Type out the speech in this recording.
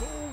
Boom!